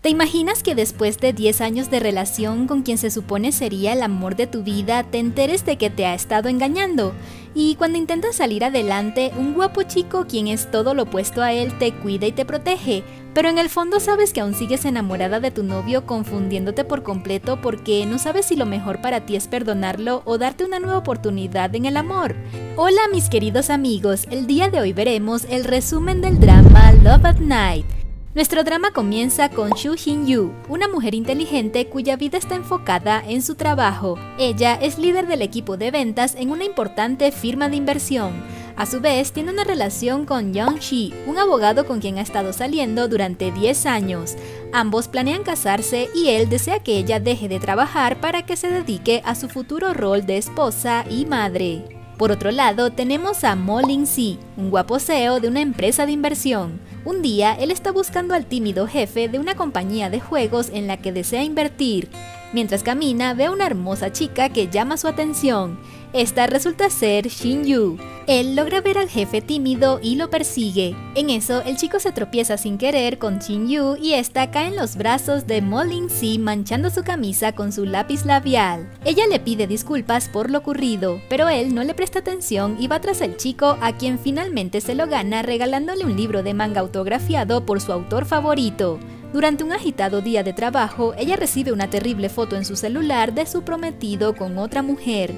¿Te imaginas que después de 10 años de relación con quien se supone sería el amor de tu vida, te enteres de que te ha estado engañando? Y cuando intentas salir adelante, un guapo chico quien es todo lo opuesto a él te cuida y te protege, pero en el fondo sabes que aún sigues enamorada de tu novio confundiéndote por completo porque no sabes si lo mejor para ti es perdonarlo o darte una nueva oportunidad en el amor. Hola mis queridos amigos, el día de hoy veremos el resumen del drama Love at Night. Nuestro drama comienza con Shu Hin-yu, una mujer inteligente cuya vida está enfocada en su trabajo. Ella es líder del equipo de ventas en una importante firma de inversión. A su vez, tiene una relación con Young Shi, un abogado con quien ha estado saliendo durante 10 años. Ambos planean casarse y él desea que ella deje de trabajar para que se dedique a su futuro rol de esposa y madre. Por otro lado, tenemos a Mo Ling Si, un guapo CEO de una empresa de inversión. Un día, él está buscando al tímido jefe de una compañía de juegos en la que desea invertir. Mientras camina, ve a una hermosa chica que llama su atención. Esta resulta ser Shin Yu. Él logra ver al jefe tímido y lo persigue. En eso, el chico se tropieza sin querer con Shin Yu y esta cae en los brazos de Molin Si manchando su camisa con su lápiz labial. Ella le pide disculpas por lo ocurrido, pero él no le presta atención y va tras el chico a quien finalmente se lo gana regalándole un libro de manga autografiado por su autor favorito. Durante un agitado día de trabajo, ella recibe una terrible foto en su celular de su prometido con otra mujer.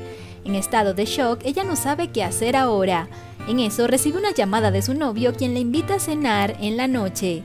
En estado de shock, ella no sabe qué hacer ahora. En eso recibe una llamada de su novio quien le invita a cenar en la noche.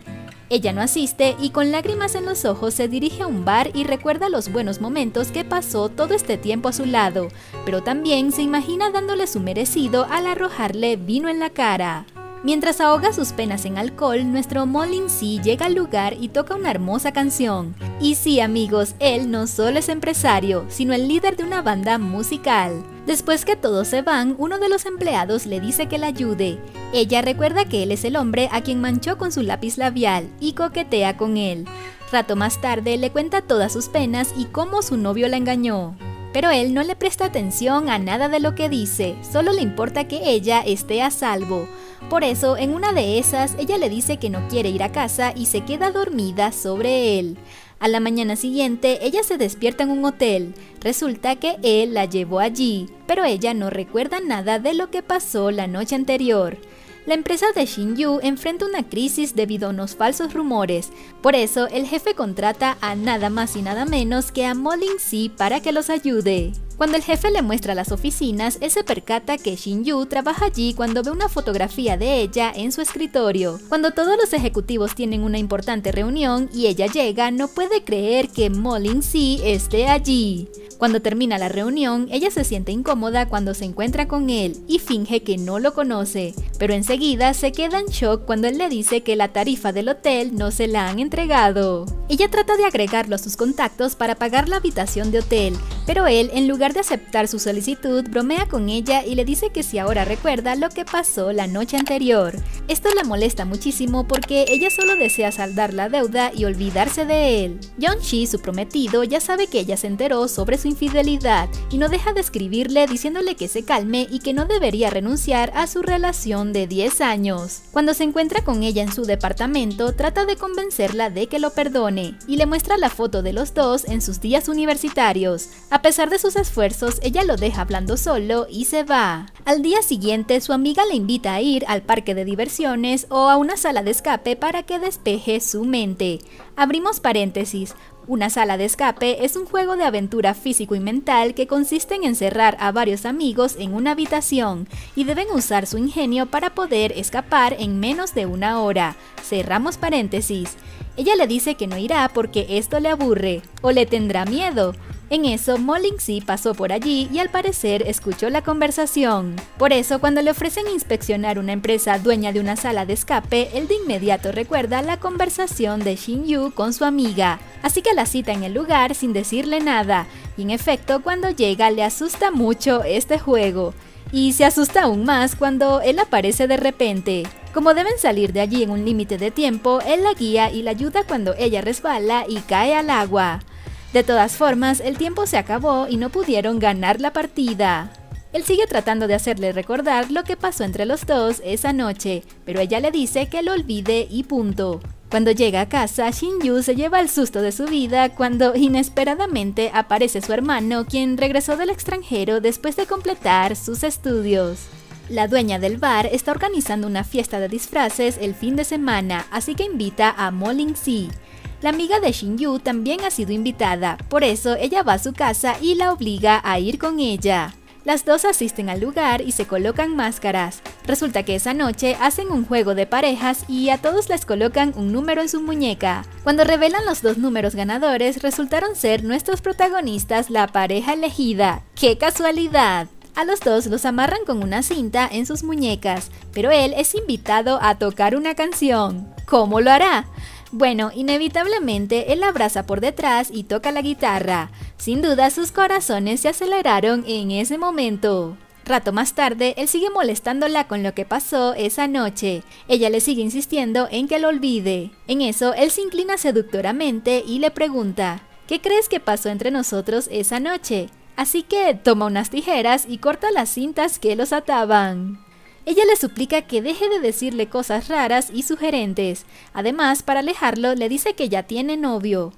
Ella no asiste y con lágrimas en los ojos se dirige a un bar y recuerda los buenos momentos que pasó todo este tiempo a su lado, pero también se imagina dándole su merecido al arrojarle vino en la cara. Mientras ahoga sus penas en alcohol, nuestro Molin C llega al lugar y toca una hermosa canción. Y sí amigos, él no solo es empresario, sino el líder de una banda musical. Después que todos se van, uno de los empleados le dice que la ayude. Ella recuerda que él es el hombre a quien manchó con su lápiz labial y coquetea con él. Rato más tarde le cuenta todas sus penas y cómo su novio la engañó. Pero él no le presta atención a nada de lo que dice, solo le importa que ella esté a salvo. Por eso, en una de esas, ella le dice que no quiere ir a casa y se queda dormida sobre él. A la mañana siguiente, ella se despierta en un hotel. Resulta que él la llevó allí, pero ella no recuerda nada de lo que pasó la noche anterior. La empresa de Shinju enfrenta una crisis debido a unos falsos rumores, por eso el jefe contrata a nada más y nada menos que a Molin Si para que los ayude. Cuando el jefe le muestra las oficinas, él se percata que Shin-Yu trabaja allí cuando ve una fotografía de ella en su escritorio. Cuando todos los ejecutivos tienen una importante reunión y ella llega, no puede creer que Molin Si esté allí. Cuando termina la reunión, ella se siente incómoda cuando se encuentra con él y finge que no lo conoce, pero enseguida se queda en shock cuando él le dice que la tarifa del hotel no se la han entregado. Ella trata de agregarlo a sus contactos para pagar la habitación de hotel, pero él, en lugar de aceptar su solicitud, bromea con ella y le dice que si ahora recuerda lo que pasó la noche anterior. Esto la molesta muchísimo porque ella solo desea saldar la deuda y olvidarse de él. Shi, su prometido, ya sabe que ella se enteró sobre su infidelidad y no deja de escribirle diciéndole que se calme y que no debería renunciar a su relación de 10 años. Cuando se encuentra con ella en su departamento, trata de convencerla de que lo perdone y le muestra la foto de los dos en sus días universitarios. A pesar de sus esfuerzos, ella lo deja hablando solo y se va. Al día siguiente, su amiga le invita a ir al parque de diversiones o a una sala de escape para que despeje su mente. Abrimos paréntesis. Una sala de escape es un juego de aventura físico y mental que consiste en encerrar a varios amigos en una habitación y deben usar su ingenio para poder escapar en menos de una hora. Cerramos paréntesis. Ella le dice que no irá porque esto le aburre o le tendrá miedo. En eso, Mollinsey pasó por allí y al parecer escuchó la conversación. Por eso, cuando le ofrecen inspeccionar una empresa dueña de una sala de escape, él de inmediato recuerda la conversación de Shin Yu con su amiga, así que la cita en el lugar sin decirle nada, y en efecto, cuando llega le asusta mucho este juego. Y se asusta aún más cuando él aparece de repente. Como deben salir de allí en un límite de tiempo, él la guía y la ayuda cuando ella resbala y cae al agua. De todas formas, el tiempo se acabó y no pudieron ganar la partida. Él sigue tratando de hacerle recordar lo que pasó entre los dos esa noche, pero ella le dice que lo olvide y punto. Cuando llega a casa, Shin-yu se lleva el susto de su vida cuando inesperadamente aparece su hermano, quien regresó del extranjero después de completar sus estudios. La dueña del bar está organizando una fiesta de disfraces el fin de semana, así que invita a Mo Ling-si. La amiga de Shin-yu también ha sido invitada, por eso ella va a su casa y la obliga a ir con ella. Las dos asisten al lugar y se colocan máscaras. Resulta que esa noche hacen un juego de parejas y a todos les colocan un número en su muñeca. Cuando revelan los dos números ganadores, resultaron ser nuestros protagonistas la pareja elegida. ¡Qué casualidad! A los dos los amarran con una cinta en sus muñecas, pero él es invitado a tocar una canción. ¿Cómo lo hará? Bueno, inevitablemente él la abraza por detrás y toca la guitarra. Sin duda sus corazones se aceleraron en ese momento. Rato más tarde, él sigue molestándola con lo que pasó esa noche. Ella le sigue insistiendo en que lo olvide. En eso, él se inclina seductoramente y le pregunta, ¿qué crees que pasó entre nosotros esa noche? Así que toma unas tijeras y corta las cintas que los ataban. Ella le suplica que deje de decirle cosas raras y sugerentes. Además, para alejarlo, le dice que ya tiene novio.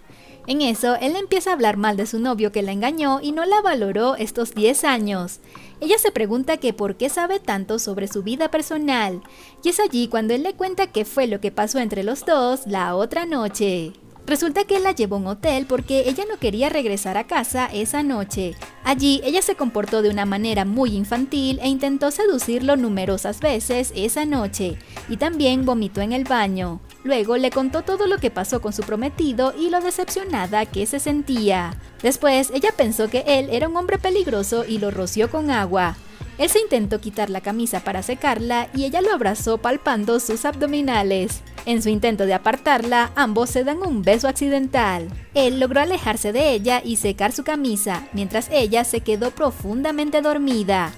En eso, él empieza a hablar mal de su novio que la engañó y no la valoró estos 10 años. Ella se pregunta que por qué sabe tanto sobre su vida personal, y es allí cuando él le cuenta qué fue lo que pasó entre los dos la otra noche. Resulta que él la llevó a un hotel porque ella no quería regresar a casa esa noche. Allí ella se comportó de una manera muy infantil e intentó seducirlo numerosas veces esa noche y también vomitó en el baño. Luego le contó todo lo que pasó con su prometido y lo decepcionada que se sentía. Después ella pensó que él era un hombre peligroso y lo roció con agua. Él se intentó quitar la camisa para secarla y ella lo abrazó palpando sus abdominales. En su intento de apartarla, ambos se dan un beso accidental. Él logró alejarse de ella y secar su camisa, mientras ella se quedó profundamente dormida.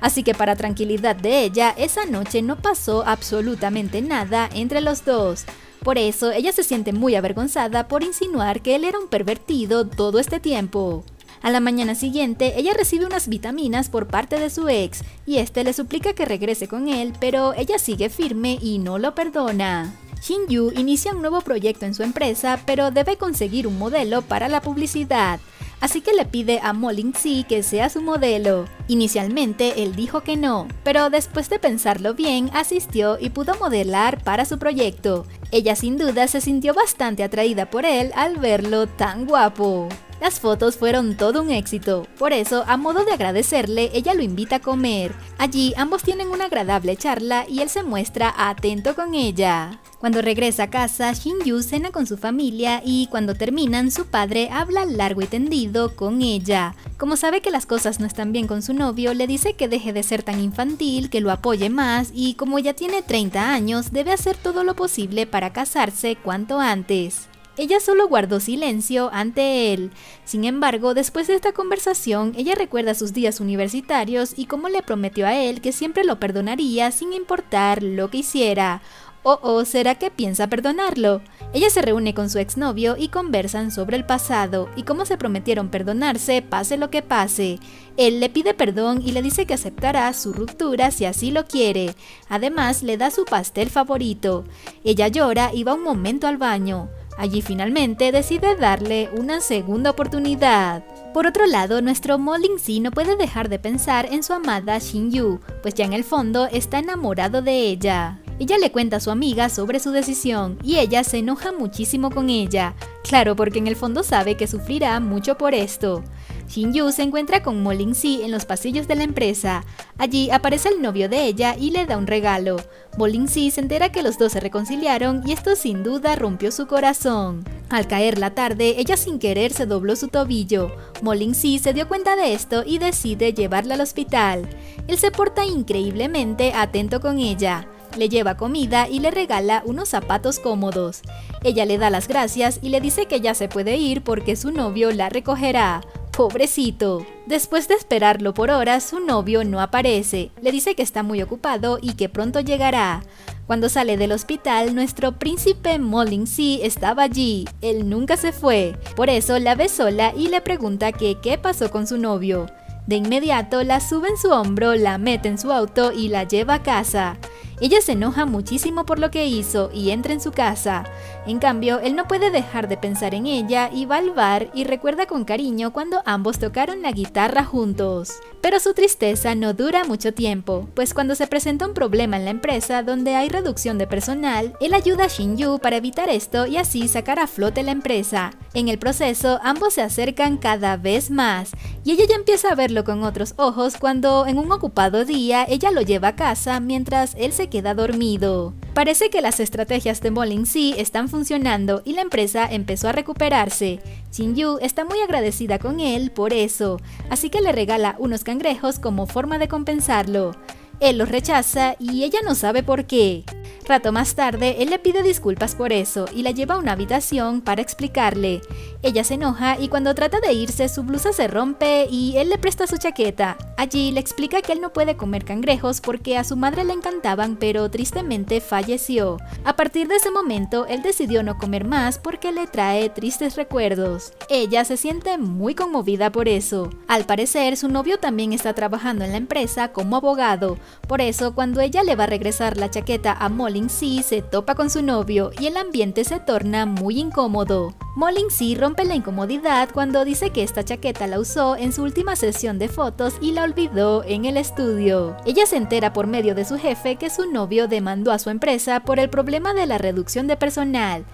Así que para tranquilidad de ella, esa noche no pasó absolutamente nada entre los dos. Por eso ella se siente muy avergonzada por insinuar que él era un pervertido todo este tiempo. A la mañana siguiente, ella recibe unas vitaminas por parte de su ex y este le suplica que regrese con él, pero ella sigue firme y no lo perdona. Shin Yu inicia un nuevo proyecto en su empresa, pero debe conseguir un modelo para la publicidad. Así que le pide a Mo Ling-si que sea su modelo. Inicialmente él dijo que no, pero después de pensarlo bien, asistió y pudo modelar para su proyecto. Ella sin duda se sintió bastante atraída por él al verlo tan guapo. Las fotos fueron todo un éxito, por eso, a modo de agradecerle, ella lo invita a comer. Allí ambos tienen una agradable charla y él se muestra atento con ella. Cuando regresa a casa, Shin-yu cena con su familia y cuando terminan, su padre habla largo y tendido con ella. Como sabe que las cosas no están bien con su novio, le dice que deje de ser tan infantil, que lo apoye más y como ya tiene 30 años, debe hacer todo lo posible para casarse cuanto antes. Ella solo guardó silencio ante él. Sin embargo, después de esta conversación, ella recuerda sus días universitarios y cómo le prometió a él que siempre lo perdonaría sin importar lo que hiciera. ¿O oh, será que piensa perdonarlo? Ella se reúne con su exnovio y conversan sobre el pasado y cómo se prometieron perdonarse pase lo que pase. Él le pide perdón y le dice que aceptará su ruptura si así lo quiere. Además, le da su pastel favorito. Ella llora y va un momento al baño. Allí finalmente decide darle una segunda oportunidad. Por otro lado, nuestro Mo Ling-si no puede dejar de pensar en su amada Shin-yu, pues ya en el fondo está enamorado de ella. Ella le cuenta a su amiga sobre su decisión y ella se enoja muchísimo con ella, claro porque en el fondo sabe que sufrirá mucho por esto. Shin-yu se encuentra con Mo Ling-si en los pasillos de la empresa. Allí aparece el novio de ella y le da un regalo. Mo Ling-si se entera que los dos se reconciliaron y esto sin duda rompió su corazón. Al caer la tarde, ella sin querer se dobló su tobillo. Mo Ling-si se dio cuenta de esto y decide llevarla al hospital. Él se porta increíblemente atento con ella le lleva comida y le regala unos zapatos cómodos. Ella le da las gracias y le dice que ya se puede ir porque su novio la recogerá. Pobrecito. Después de esperarlo por horas, su novio no aparece. Le dice que está muy ocupado y que pronto llegará. Cuando sale del hospital, nuestro príncipe Mollinsey estaba allí. Él nunca se fue. Por eso la ve sola y le pregunta que qué pasó con su novio. De inmediato la sube en su hombro, la mete en su auto y la lleva a casa. Ella se enoja muchísimo por lo que hizo y entra en su casa. En cambio, él no puede dejar de pensar en ella y va al bar y recuerda con cariño cuando ambos tocaron la guitarra juntos. Pero su tristeza no dura mucho tiempo, pues cuando se presenta un problema en la empresa donde hay reducción de personal, él ayuda a Shinju para evitar esto y así sacar a flote la empresa. En el proceso, ambos se acercan cada vez más, y ella ya empieza a verlo con otros ojos cuando en un ocupado día ella lo lleva a casa mientras él se queda dormido. Parece que las estrategias de Molin Si están funcionando y la empresa empezó a recuperarse. Yu está muy agradecida con él por eso, así que le regala unos cangrejos como forma de compensarlo. Él los rechaza y ella no sabe por qué. Rato más tarde, él le pide disculpas por eso y la lleva a una habitación para explicarle. Ella se enoja y cuando trata de irse su blusa se rompe y él le presta su chaqueta. Allí le explica que él no puede comer cangrejos porque a su madre le encantaban pero tristemente falleció. A partir de ese momento, él decidió no comer más porque le trae tristes recuerdos. Ella se siente muy conmovida por eso. Al parecer, su novio también está trabajando en la empresa como abogado. Por eso, cuando ella le va a regresar la chaqueta a Molly Sí se topa con su novio y el ambiente se torna muy incómodo. Molin sí rompe la incomodidad cuando dice que esta chaqueta la usó en su última sesión de fotos y la olvidó en el estudio. Ella se entera por medio de su jefe que su novio demandó a su empresa por el problema de la reducción de personal.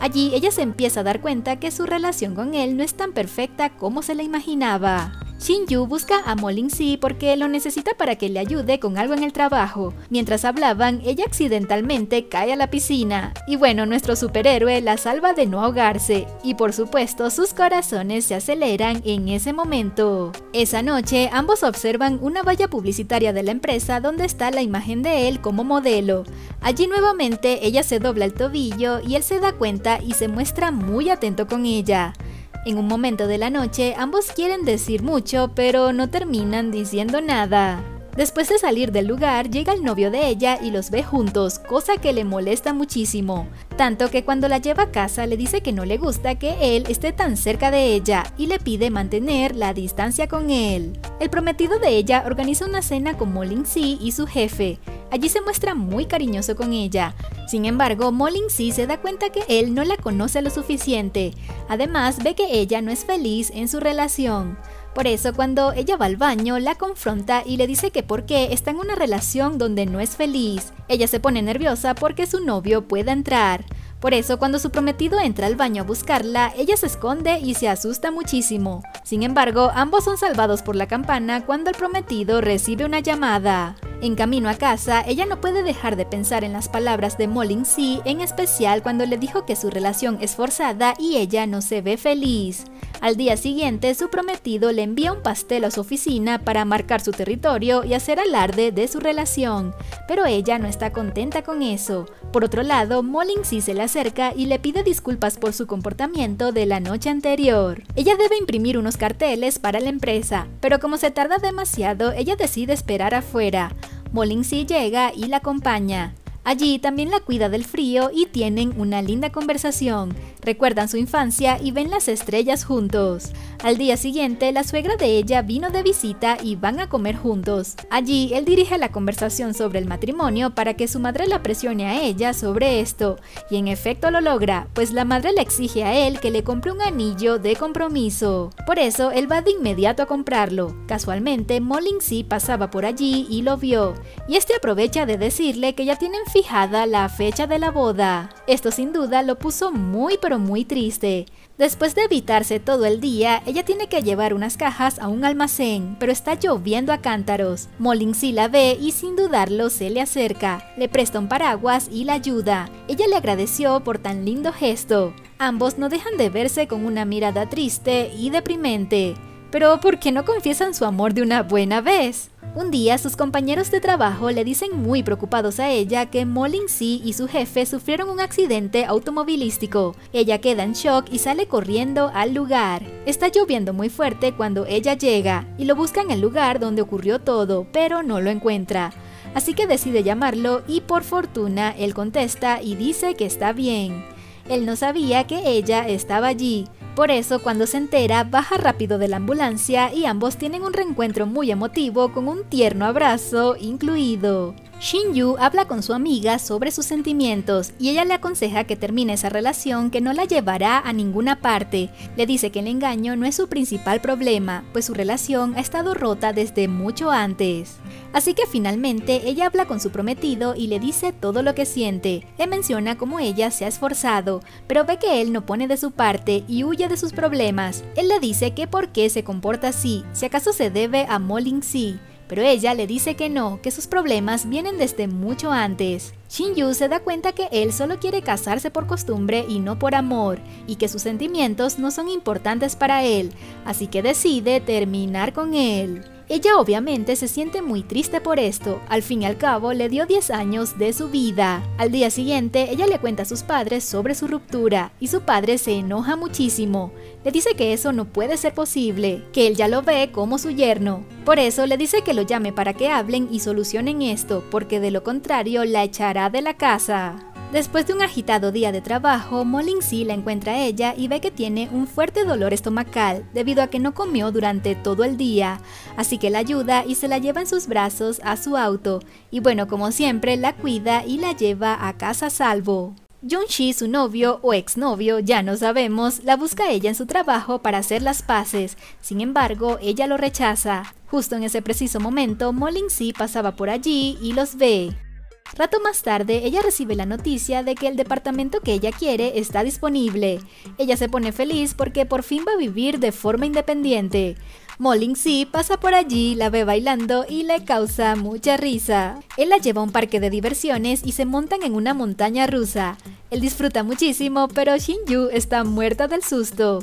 Allí ella se empieza a dar cuenta que su relación con él no es tan perfecta como se la imaginaba. Shinju busca a Molin Si porque lo necesita para que le ayude con algo en el trabajo. Mientras hablaban, ella accidentalmente cae a la piscina. Y bueno, nuestro superhéroe la salva de no ahogarse. Y por supuesto, sus corazones se aceleran en ese momento. Esa noche, ambos observan una valla publicitaria de la empresa donde está la imagen de él como modelo. Allí nuevamente ella se dobla el tobillo y él se da cuenta y se muestra muy atento con ella. En un momento de la noche, ambos quieren decir mucho, pero no terminan diciendo nada. Después de salir del lugar, llega el novio de ella y los ve juntos, cosa que le molesta muchísimo. Tanto que cuando la lleva a casa le dice que no le gusta que él esté tan cerca de ella y le pide mantener la distancia con él. El prometido de ella organiza una cena con Molin Si y su jefe. Allí se muestra muy cariñoso con ella. Sin embargo, Molin sí se da cuenta que él no la conoce lo suficiente. Además, ve que ella no es feliz en su relación. Por eso cuando ella va al baño, la confronta y le dice que por qué está en una relación donde no es feliz. Ella se pone nerviosa porque su novio pueda entrar. Por eso, cuando su prometido entra al baño a buscarla, ella se esconde y se asusta muchísimo. Sin embargo, ambos son salvados por la campana cuando el prometido recibe una llamada. En camino a casa, ella no puede dejar de pensar en las palabras de Molin Si, en especial cuando le dijo que su relación es forzada y ella no se ve feliz. Al día siguiente, su prometido le envía un pastel a su oficina para marcar su territorio y hacer alarde de su relación, pero ella no está contenta con eso. Por otro lado, Molin Si se le acerca y le pide disculpas por su comportamiento de la noche anterior. Ella debe imprimir unos carteles para la empresa, pero como se tarda demasiado, ella decide esperar afuera. Molinsi llega y la acompaña. Allí también la cuida del frío y tienen una linda conversación. Recuerdan su infancia y ven las estrellas juntos. Al día siguiente, la suegra de ella vino de visita y van a comer juntos. Allí, él dirige la conversación sobre el matrimonio para que su madre la presione a ella sobre esto. Y en efecto lo logra, pues la madre le exige a él que le compre un anillo de compromiso. Por eso, él va de inmediato a comprarlo. Casualmente, Molin Si pasaba por allí y lo vio. Y este aprovecha de decirle que ya tienen fijada la fecha de la boda. Esto sin duda lo puso muy muy triste. Después de evitarse todo el día, ella tiene que llevar unas cajas a un almacén, pero está lloviendo a cántaros. Molin sí la ve y sin dudarlo se le acerca, le presta un paraguas y la ayuda. Ella le agradeció por tan lindo gesto. Ambos no dejan de verse con una mirada triste y deprimente. Pero ¿por qué no confiesan su amor de una buena vez? Un día sus compañeros de trabajo le dicen muy preocupados a ella que Molin Si y su jefe sufrieron un accidente automovilístico. Ella queda en shock y sale corriendo al lugar. Está lloviendo muy fuerte cuando ella llega y lo busca en el lugar donde ocurrió todo, pero no lo encuentra. Así que decide llamarlo y por fortuna él contesta y dice que está bien. Él no sabía que ella estaba allí. Por eso, cuando se entera, baja rápido de la ambulancia y ambos tienen un reencuentro muy emotivo con un tierno abrazo incluido. Shin-yu habla con su amiga sobre sus sentimientos y ella le aconseja que termine esa relación que no la llevará a ninguna parte. Le dice que el engaño no es su principal problema, pues su relación ha estado rota desde mucho antes. Así que finalmente ella habla con su prometido y le dice todo lo que siente. Le menciona cómo ella se ha esforzado, pero ve que él no pone de su parte y huye de sus problemas. Él le dice que por qué se comporta así, si acaso se debe a Molin Si pero ella le dice que no, que sus problemas vienen desde mucho antes. Shin-yu se da cuenta que él solo quiere casarse por costumbre y no por amor, y que sus sentimientos no son importantes para él, así que decide terminar con él. Ella obviamente se siente muy triste por esto, al fin y al cabo le dio 10 años de su vida. Al día siguiente ella le cuenta a sus padres sobre su ruptura y su padre se enoja muchísimo. Le dice que eso no puede ser posible, que él ya lo ve como su yerno. Por eso le dice que lo llame para que hablen y solucionen esto, porque de lo contrario la echará de la casa. Después de un agitado día de trabajo, Si la encuentra a ella y ve que tiene un fuerte dolor estomacal debido a que no comió durante todo el día, así que la ayuda y se la lleva en sus brazos a su auto, y bueno, como siempre, la cuida y la lleva a casa a salvo. Jun-shi, su novio o exnovio, ya no sabemos, la busca a ella en su trabajo para hacer las paces. Sin embargo, ella lo rechaza. Justo en ese preciso momento, Si pasaba por allí y los ve. Rato más tarde, ella recibe la noticia de que el departamento que ella quiere está disponible. Ella se pone feliz porque por fin va a vivir de forma independiente. Molin Si pasa por allí, la ve bailando y le causa mucha risa. Él la lleva a un parque de diversiones y se montan en una montaña rusa. Él disfruta muchísimo, pero Shinju está muerta del susto.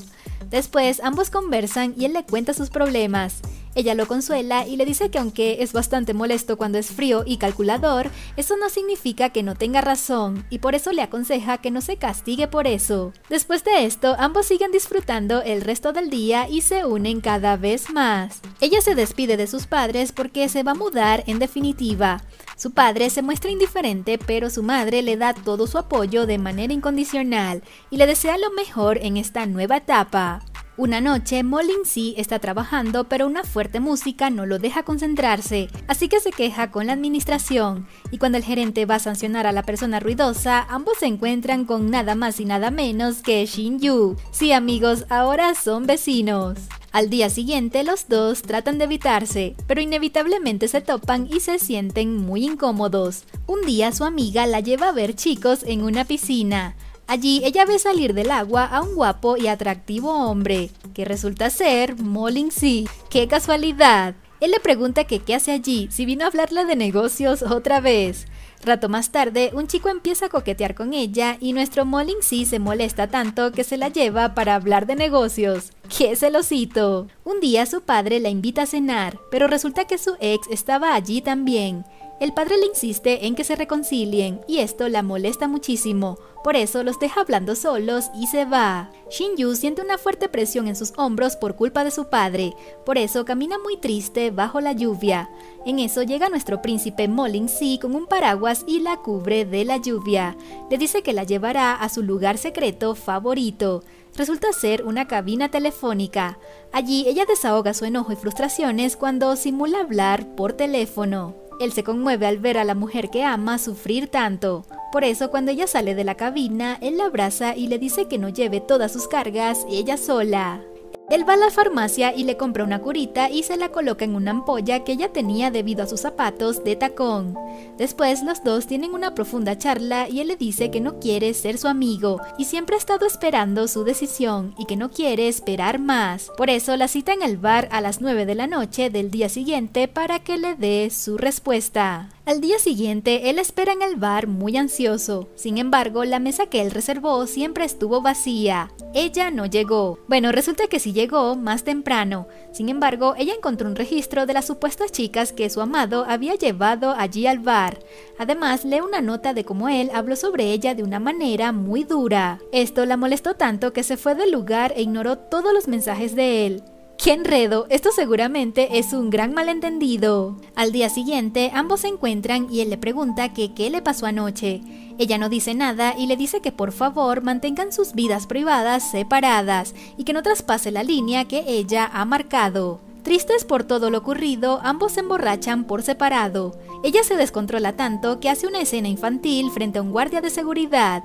Después ambos conversan y él le cuenta sus problemas. Ella lo consuela y le dice que aunque es bastante molesto cuando es frío y calculador, eso no significa que no tenga razón y por eso le aconseja que no se castigue por eso. Después de esto, ambos siguen disfrutando el resto del día y se unen cada vez más. Ella se despide de sus padres porque se va a mudar en definitiva. Su padre se muestra indiferente, pero su madre le da todo su apoyo de manera incondicional y le desea lo mejor en esta nueva etapa. Una noche, Molin Si está trabajando, pero una fuerte música no lo deja concentrarse, así que se queja con la administración. Y cuando el gerente va a sancionar a la persona ruidosa, ambos se encuentran con nada más y nada menos que Shin Yu. Sí, amigos, ahora son vecinos. Al día siguiente los dos tratan de evitarse, pero inevitablemente se topan y se sienten muy incómodos. Un día su amiga la lleva a ver chicos en una piscina. Allí ella ve salir del agua a un guapo y atractivo hombre, que resulta ser Molin Si. ¡Qué casualidad! Él le pregunta que qué hace allí, si vino a hablarle de negocios otra vez. Rato más tarde, un chico empieza a coquetear con ella y nuestro Molin Si se molesta tanto que se la lleva para hablar de negocios. ¡Qué celosito! Un día su padre la invita a cenar, pero resulta que su ex estaba allí también. El padre le insiste en que se reconcilien y esto la molesta muchísimo, por eso los deja hablando solos y se va. Shinju siente una fuerte presión en sus hombros por culpa de su padre, por eso camina muy triste bajo la lluvia. En eso llega nuestro príncipe Molin Si con un paraguas y la cubre de la lluvia. Le dice que la llevará a su lugar secreto favorito. Resulta ser una cabina telefónica. Allí ella desahoga su enojo y frustraciones cuando simula hablar por teléfono. Él se conmueve al ver a la mujer que ama sufrir tanto. Por eso cuando ella sale de la cabina, él la abraza y le dice que no lleve todas sus cargas ella sola. Él va a la farmacia y le compra una curita y se la coloca en una ampolla que ella tenía debido a sus zapatos de tacón. Después los dos tienen una profunda charla y él le dice que no quiere ser su amigo y siempre ha estado esperando su decisión y que no quiere esperar más. Por eso la cita en el bar a las 9 de la noche del día siguiente para que le dé su respuesta. Al día siguiente, él espera en el bar muy ansioso. Sin embargo, la mesa que él reservó siempre estuvo vacía. Ella no llegó. Bueno, resulta que sí llegó más temprano. Sin embargo, ella encontró un registro de las supuestas chicas que su amado había llevado allí al bar. Además, lee una nota de cómo él habló sobre ella de una manera muy dura. Esto la molestó tanto que se fue del lugar e ignoró todos los mensajes de él. ¡Qué enredo! Esto seguramente es un gran malentendido. Al día siguiente, ambos se encuentran y él le pregunta que qué le pasó anoche. Ella no dice nada y le dice que por favor mantengan sus vidas privadas separadas y que no traspase la línea que ella ha marcado. Tristes por todo lo ocurrido, ambos se emborrachan por separado. Ella se descontrola tanto que hace una escena infantil frente a un guardia de seguridad.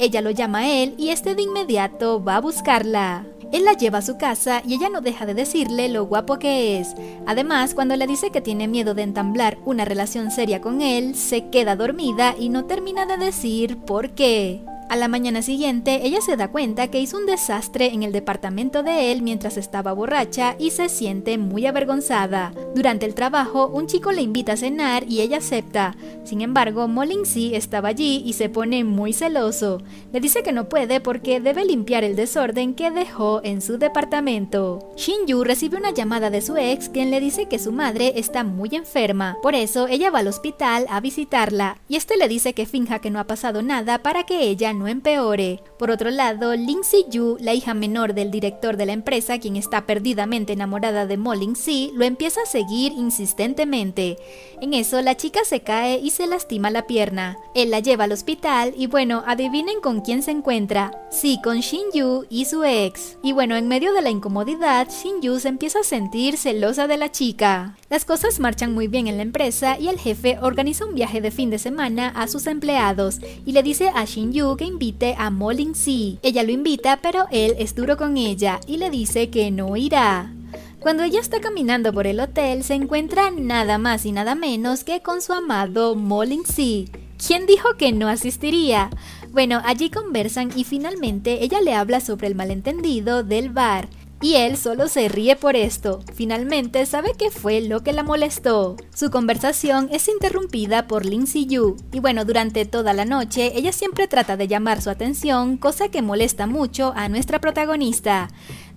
Ella lo llama a él y este de inmediato va a buscarla. Él la lleva a su casa y ella no deja de decirle lo guapo que es. Además, cuando le dice que tiene miedo de entablar una relación seria con él, se queda dormida y no termina de decir por qué. A la mañana siguiente, ella se da cuenta que hizo un desastre en el departamento de él mientras estaba borracha y se siente muy avergonzada. Durante el trabajo, un chico le invita a cenar y ella acepta. Sin embargo, Molin-si estaba allí y se pone muy celoso. Le dice que no puede porque debe limpiar el desorden que dejó en su departamento. Shin-yu recibe una llamada de su ex quien le dice que su madre está muy enferma. Por eso, ella va al hospital a visitarla y este le dice que finja que no ha pasado nada para que ella no empeore. Por otro lado, Lin Si-yu, la hija menor del director de la empresa, quien está perdidamente enamorada de Mo Ling-si, lo empieza a seguir insistentemente. En eso, la chica se cae y se lastima la pierna. Él la lleva al hospital y bueno, adivinen con quién se encuentra. Sí, con Shin-yu y su ex. Y bueno, en medio de la incomodidad, Shin-yu se empieza a sentir celosa de la chica. Las cosas marchan muy bien en la empresa y el jefe organiza un viaje de fin de semana a sus empleados y le dice a Shin-yu que invite a Molin Si. Ella lo invita, pero él es duro con ella y le dice que no irá. Cuando ella está caminando por el hotel, se encuentra nada más y nada menos que con su amado Molin Si. ¿Quién dijo que no asistiría? Bueno, allí conversan y finalmente ella le habla sobre el malentendido del bar. Y él solo se ríe por esto. Finalmente sabe qué fue lo que la molestó. Su conversación es interrumpida por Lin Si-yu. Y bueno, durante toda la noche ella siempre trata de llamar su atención, cosa que molesta mucho a nuestra protagonista.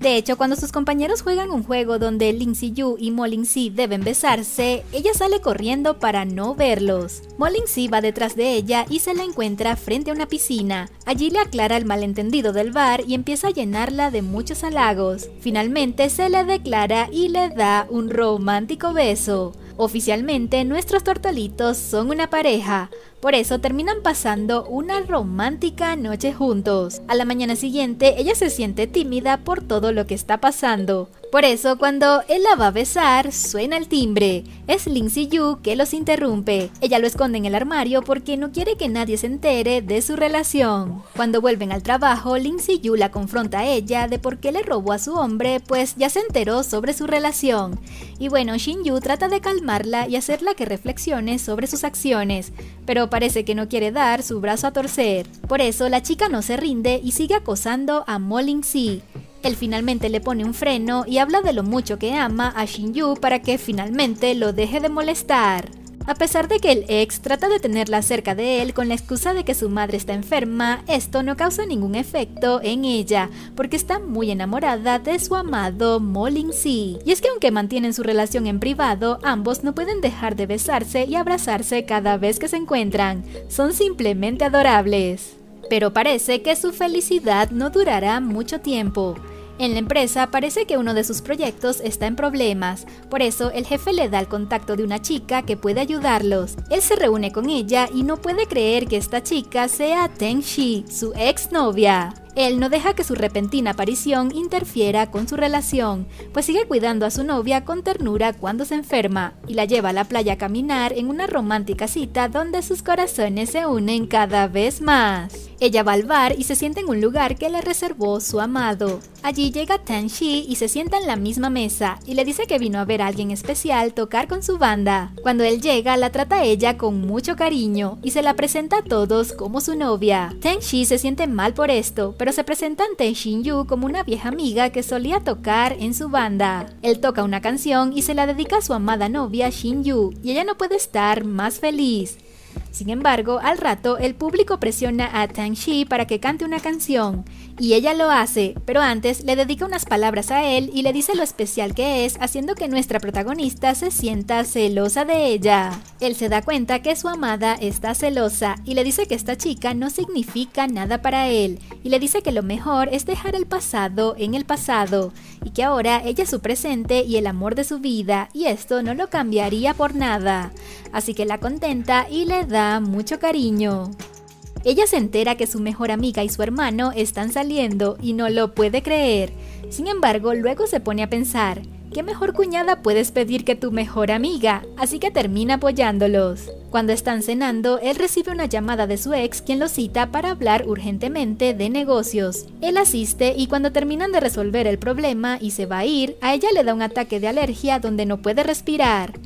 De hecho, cuando sus compañeros juegan un juego donde Lin Si-yu y Mo Lin Si deben besarse, ella sale corriendo para no verlos. Mo Lin Si va detrás de ella y se la encuentra frente a una piscina. Allí le aclara el malentendido del bar y empieza a llenarla de muchos halagos. Finalmente se le declara y le da un romántico beso. Oficialmente nuestros tortolitos son una pareja, por eso terminan pasando una romántica noche juntos. A la mañana siguiente ella se siente tímida por todo lo que está pasando. Por eso cuando él la va a besar, suena el timbre. Es Lin Si-yu que los interrumpe. Ella lo esconde en el armario porque no quiere que nadie se entere de su relación. Cuando vuelven al trabajo, Lin Si-yu la confronta a ella de por qué le robó a su hombre, pues ya se enteró sobre su relación. Y bueno, Shin-yu trata de calmarla y hacerla que reflexione sobre sus acciones, pero parece que no quiere dar su brazo a torcer. Por eso la chica no se rinde y sigue acosando a Mo Ling-si. Él finalmente le pone un freno y habla de lo mucho que ama a Shin-yu para que finalmente lo deje de molestar. A pesar de que el ex trata de tenerla cerca de él con la excusa de que su madre está enferma, esto no causa ningún efecto en ella, porque está muy enamorada de su amado Molin Si. Y es que aunque mantienen su relación en privado, ambos no pueden dejar de besarse y abrazarse cada vez que se encuentran. Son simplemente adorables. Pero parece que su felicidad no durará mucho tiempo. En la empresa parece que uno de sus proyectos está en problemas, por eso el jefe le da el contacto de una chica que puede ayudarlos. Él se reúne con ella y no puede creer que esta chica sea Teng Shi, su exnovia. Él no deja que su repentina aparición interfiera con su relación, pues sigue cuidando a su novia con ternura cuando se enferma y la lleva a la playa a caminar en una romántica cita donde sus corazones se unen cada vez más. Ella va al bar y se sienta en un lugar que le reservó su amado. Allí llega Tan Shi y se sienta en la misma mesa y le dice que vino a ver a alguien especial tocar con su banda. Cuando él llega, la trata a ella con mucho cariño y se la presenta a todos como su novia. Tan Shi se siente mal por esto, pero se presenta ante Shin Yu como una vieja amiga que solía tocar en su banda. Él toca una canción y se la dedica a su amada novia Shin Yu y ella no puede estar más feliz. Sin embargo, al rato el público presiona a Tang Shi para que cante una canción, y ella lo hace, pero antes le dedica unas palabras a él y le dice lo especial que es, haciendo que nuestra protagonista se sienta celosa de ella. Él se da cuenta que su amada está celosa y le dice que esta chica no significa nada para él, y le dice que lo mejor es dejar el pasado en el pasado, y que ahora ella es su presente y el amor de su vida, y esto no lo cambiaría por nada. Así que la contenta y le da mucho cariño. Ella se entera que su mejor amiga y su hermano están saliendo y no lo puede creer. Sin embargo, luego se pone a pensar, ¿qué mejor cuñada puedes pedir que tu mejor amiga? Así que termina apoyándolos. Cuando están cenando, él recibe una llamada de su ex quien lo cita para hablar urgentemente de negocios. Él asiste y cuando terminan de resolver el problema y se va a ir, a ella le da un ataque de alergia donde no puede respirar.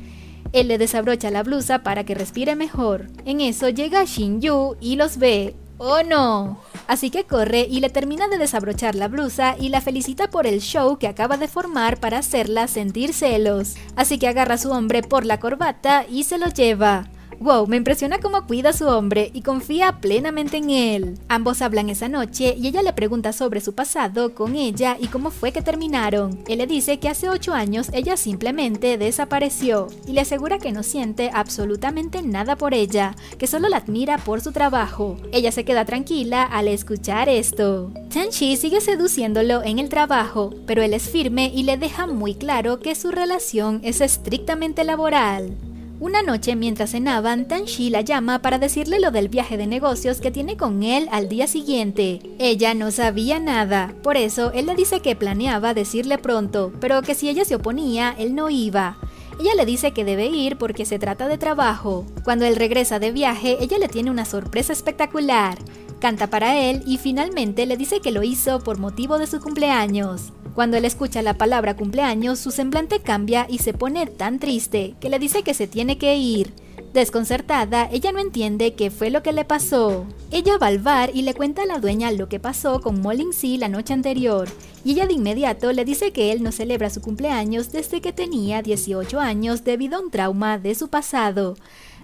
Él le desabrocha la blusa para que respire mejor. En eso llega Shin Yu y los ve. ¡Oh no! Así que corre y le termina de desabrochar la blusa y la felicita por el show que acaba de formar para hacerla sentir celos. Así que agarra a su hombre por la corbata y se lo lleva. Wow, me impresiona cómo cuida a su hombre y confía plenamente en él. Ambos hablan esa noche y ella le pregunta sobre su pasado con ella y cómo fue que terminaron. Él le dice que hace 8 años ella simplemente desapareció y le asegura que no siente absolutamente nada por ella, que solo la admira por su trabajo. Ella se queda tranquila al escuchar esto. Shi sigue seduciéndolo en el trabajo, pero él es firme y le deja muy claro que su relación es estrictamente laboral. Una noche mientras cenaban, Tanshi la llama para decirle lo del viaje de negocios que tiene con él al día siguiente. Ella no sabía nada, por eso él le dice que planeaba decirle pronto, pero que si ella se oponía, él no iba. Ella le dice que debe ir porque se trata de trabajo. Cuando él regresa de viaje, ella le tiene una sorpresa espectacular. Canta para él y finalmente le dice que lo hizo por motivo de su cumpleaños. Cuando él escucha la palabra cumpleaños, su semblante cambia y se pone tan triste que le dice que se tiene que ir. Desconcertada, ella no entiende qué fue lo que le pasó. Ella va al bar y le cuenta a la dueña lo que pasó con Molin C la noche anterior, y ella de inmediato le dice que él no celebra su cumpleaños desde que tenía 18 años debido a un trauma de su pasado.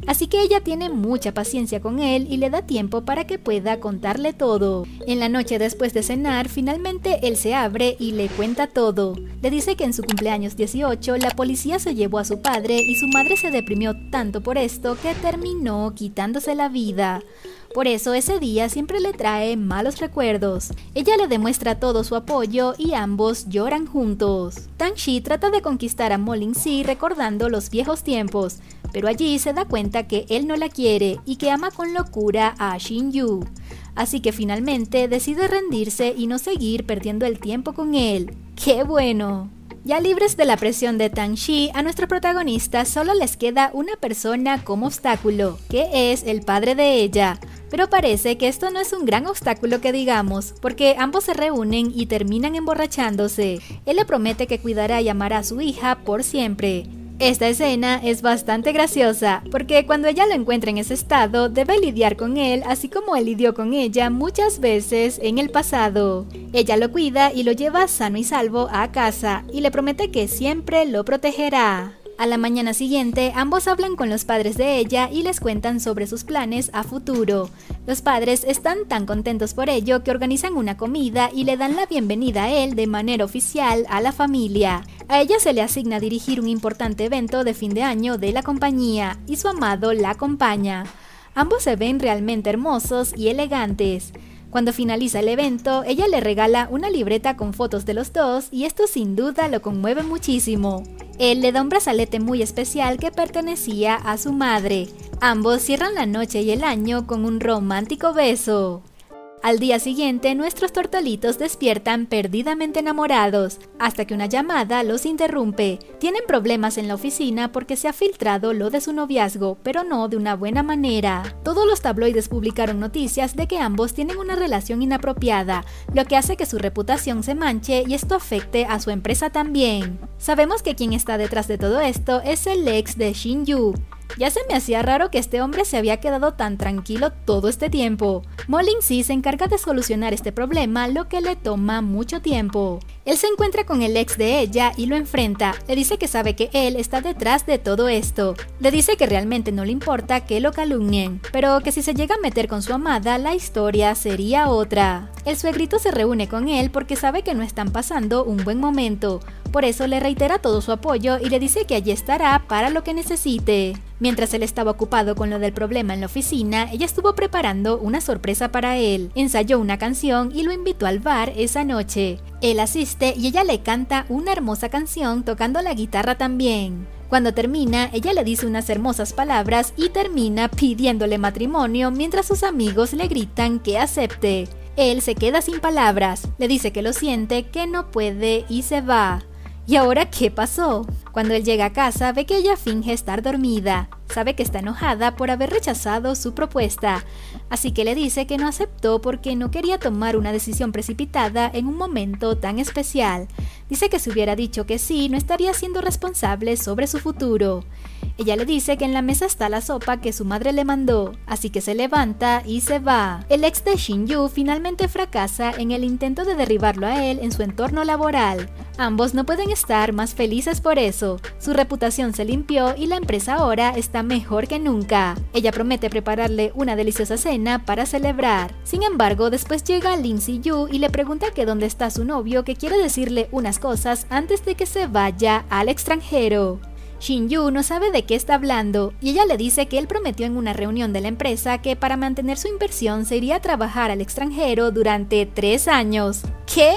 Así que ella tiene mucha paciencia con él y le da tiempo para que pueda contarle todo. En la noche después de cenar, finalmente él se abre y le cuenta todo. Le dice que en su cumpleaños 18 la policía se llevó a su padre y su madre se deprimió tanto por esto que terminó quitándose la vida. Por eso ese día siempre le trae malos recuerdos. Ella le demuestra todo su apoyo y ambos lloran juntos. Tang Shi trata de conquistar a Molin Si recordando los viejos tiempos, pero allí se da cuenta que él no la quiere y que ama con locura a Shin Yu. Así que finalmente decide rendirse y no seguir perdiendo el tiempo con él. ¡Qué bueno! Ya libres de la presión de Tang Shi, a nuestro protagonista solo les queda una persona como obstáculo, que es el padre de ella. Pero parece que esto no es un gran obstáculo que digamos, porque ambos se reúnen y terminan emborrachándose. Él le promete que cuidará y amará a su hija por siempre. Esta escena es bastante graciosa, porque cuando ella lo encuentra en ese estado, debe lidiar con él, así como él lidió con ella muchas veces en el pasado. Ella lo cuida y lo lleva sano y salvo a casa, y le promete que siempre lo protegerá. A la mañana siguiente, ambos hablan con los padres de ella y les cuentan sobre sus planes a futuro. Los padres están tan contentos por ello que organizan una comida y le dan la bienvenida a él de manera oficial a la familia. A ella se le asigna dirigir un importante evento de fin de año de la compañía y su amado la acompaña. Ambos se ven realmente hermosos y elegantes. Cuando finaliza el evento, ella le regala una libreta con fotos de los dos y esto sin duda lo conmueve muchísimo. Él le da un brazalete muy especial que pertenecía a su madre. Ambos cierran la noche y el año con un romántico beso. Al día siguiente, nuestros tortolitos despiertan perdidamente enamorados, hasta que una llamada los interrumpe. Tienen problemas en la oficina porque se ha filtrado lo de su noviazgo, pero no de una buena manera. Todos los tabloides publicaron noticias de que ambos tienen una relación inapropiada, lo que hace que su reputación se manche y esto afecte a su empresa también. Sabemos que quien está detrás de todo esto es el ex de Shin Yu, ya se me hacía raro que este hombre se había quedado tan tranquilo todo este tiempo. Molin sí se encarga de solucionar este problema, lo que le toma mucho tiempo. Él se encuentra con el ex de ella y lo enfrenta. Le dice que sabe que él está detrás de todo esto. Le dice que realmente no le importa que lo calumnien, pero que si se llega a meter con su amada, la historia sería otra. El suegrito se reúne con él porque sabe que no están pasando un buen momento. Por eso le reitera todo su apoyo y le dice que allí estará para lo que necesite. Mientras él estaba ocupado con lo del problema en la oficina, ella estuvo preparando una sorpresa para él. Ensayó una canción y lo invitó al bar esa noche. Él asiste y ella le canta una hermosa canción tocando la guitarra también. Cuando termina, ella le dice unas hermosas palabras y termina pidiéndole matrimonio mientras sus amigos le gritan que acepte. Él se queda sin palabras, le dice que lo siente, que no puede y se va. ¿Y ahora qué pasó? Cuando él llega a casa ve que ella finge estar dormida. Sabe que está enojada por haber rechazado su propuesta, así que le dice que no aceptó porque no quería tomar una decisión precipitada en un momento tan especial. Dice que si hubiera dicho que sí, no estaría siendo responsable sobre su futuro. Ella le dice que en la mesa está la sopa que su madre le mandó, así que se levanta y se va. El ex de Shinju finalmente fracasa en el intento de derribarlo a él en su entorno laboral. Ambos no pueden estar más felices por eso. Su reputación se limpió y la empresa ahora está mejor que nunca. Ella promete prepararle una deliciosa cena para celebrar. Sin embargo, después llega Lin Si Yu y le pregunta que dónde está su novio que quiere decirle unas cosas antes de que se vaya al extranjero. Shin-yu no sabe de qué está hablando y ella le dice que él prometió en una reunión de la empresa que para mantener su inversión se iría a trabajar al extranjero durante tres años. ¿Qué?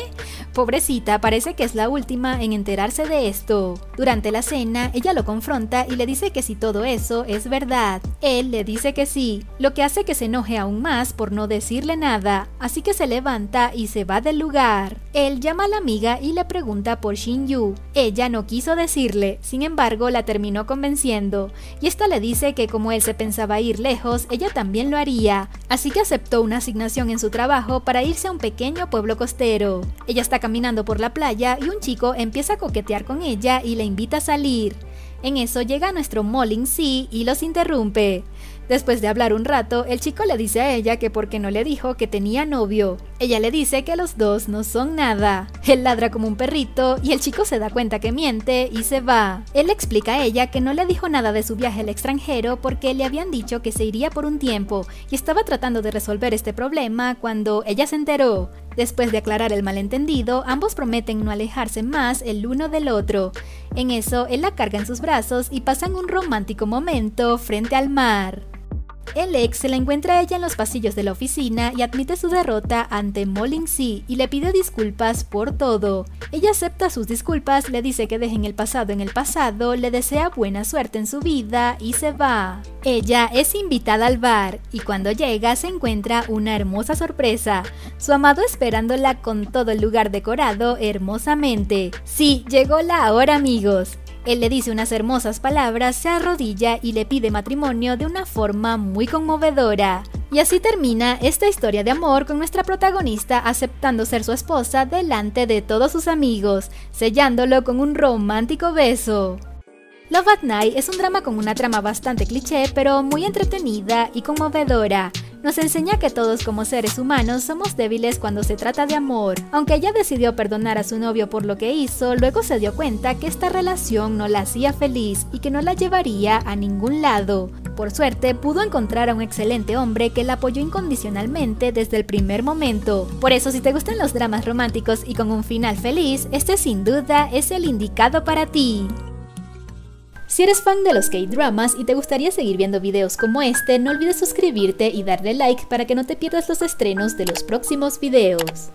Pobrecita, parece que es la última en enterarse de esto. Durante la cena, ella lo confronta y le dice que si todo eso es verdad. Él le dice que sí, lo que hace que se enoje aún más por no decirle nada, así que se levanta y se va del lugar. Él llama a la amiga y le pregunta por Shin-yu. Ella no quiso decirle, sin embargo la terminó convenciendo, y esta le dice que como él se pensaba ir lejos, ella también lo haría, así que aceptó una asignación en su trabajo para irse a un pequeño pueblo costero. Ella está caminando por la playa y un chico empieza a coquetear con ella y la invita a salir. En eso llega nuestro Molin C y los interrumpe. Después de hablar un rato, el chico le dice a ella que porque no le dijo que tenía novio. Ella le dice que los dos no son nada. Él ladra como un perrito y el chico se da cuenta que miente y se va. Él le explica a ella que no le dijo nada de su viaje al extranjero porque le habían dicho que se iría por un tiempo y estaba tratando de resolver este problema cuando ella se enteró. Después de aclarar el malentendido, ambos prometen no alejarse más el uno del otro. En eso, él la carga en sus y pasan un romántico momento frente al mar. El ex se la encuentra a ella en los pasillos de la oficina y admite su derrota ante Molin C y le pide disculpas por todo. Ella acepta sus disculpas, le dice que dejen el pasado en el pasado, le desea buena suerte en su vida y se va. Ella es invitada al bar y cuando llega se encuentra una hermosa sorpresa, su amado esperándola con todo el lugar decorado hermosamente. Sí, llegó la hora amigos. Él le dice unas hermosas palabras, se arrodilla y le pide matrimonio de una forma muy conmovedora. Y así termina esta historia de amor con nuestra protagonista aceptando ser su esposa delante de todos sus amigos, sellándolo con un romántico beso. Love at Night es un drama con una trama bastante cliché, pero muy entretenida y conmovedora nos enseña que todos como seres humanos somos débiles cuando se trata de amor. Aunque ella decidió perdonar a su novio por lo que hizo, luego se dio cuenta que esta relación no la hacía feliz y que no la llevaría a ningún lado. Por suerte, pudo encontrar a un excelente hombre que la apoyó incondicionalmente desde el primer momento. Por eso, si te gustan los dramas románticos y con un final feliz, este sin duda es el indicado para ti. Si eres fan de los K-dramas y te gustaría seguir viendo videos como este, no olvides suscribirte y darle like para que no te pierdas los estrenos de los próximos videos.